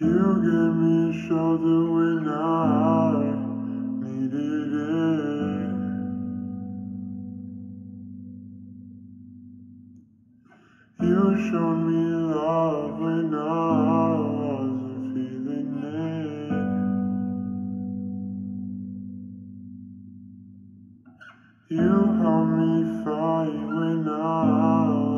You gave me a shoulder when I needed it. You showed me love when I wasn't feeling it. You helped me fight when I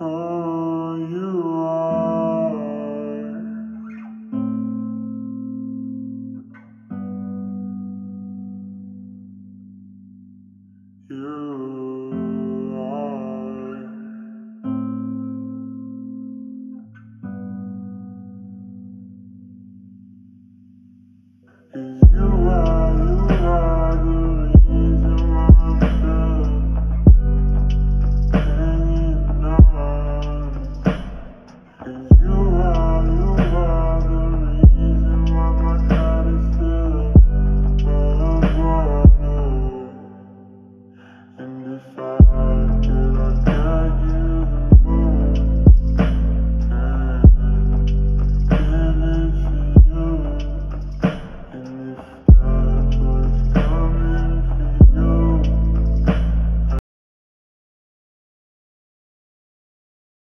Oh.